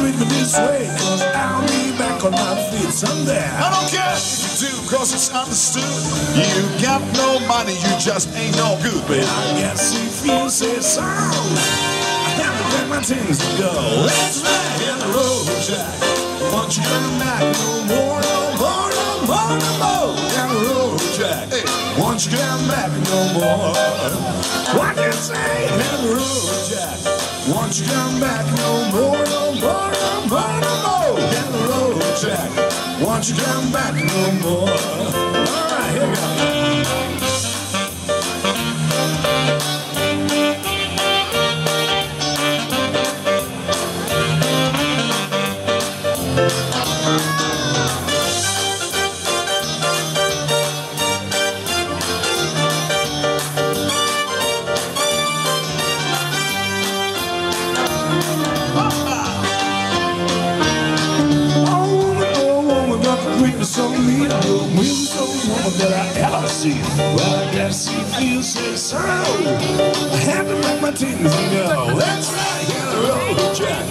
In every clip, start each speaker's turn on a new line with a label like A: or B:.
A: this way, cause I'll be back on my feet someday.
B: I don't care if you do, cause it's understood. You got no money, you just ain't no good, baby.
A: I guess if you say so, I have to pack my things to go. Let's ride in the road, Jack. Won't you come back no more, no more, no more, no more. Won't you come back no more? What you say? Road, Jack. Won't you come back no more, no more, no more, no more. Down Jack. Won't you come back no more? All right, here we go. Oh, so mean. Oh, woman, that I ever see. Well, I guess he feels so so. I have to make my and go. Let's ride here the road, Jack.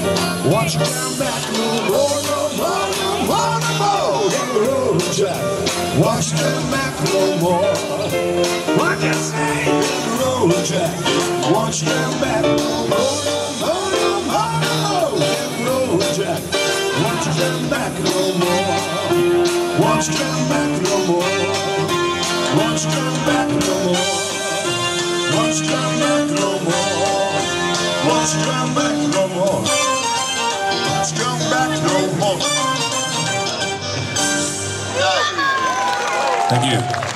A: Watch you come back no more, no more, no more, no more. Hit the road, Jack. Watch you back no more. What you say? Hit the road, Jack. Watch you back no more, no more, no more, no more. Hit Jack. Won't you come back no more? Won't you come back no more? Won't you come back no more? Won't you come back no more?
B: Won't you come back no more? Won't you come back no more?
C: Thank you.